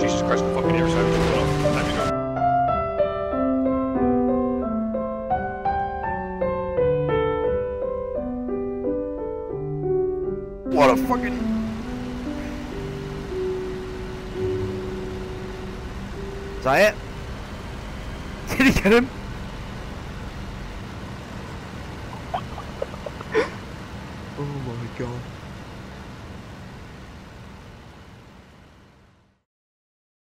Jesus Christ, fucking. What a fucking. Is that it? Did he get him? oh my god.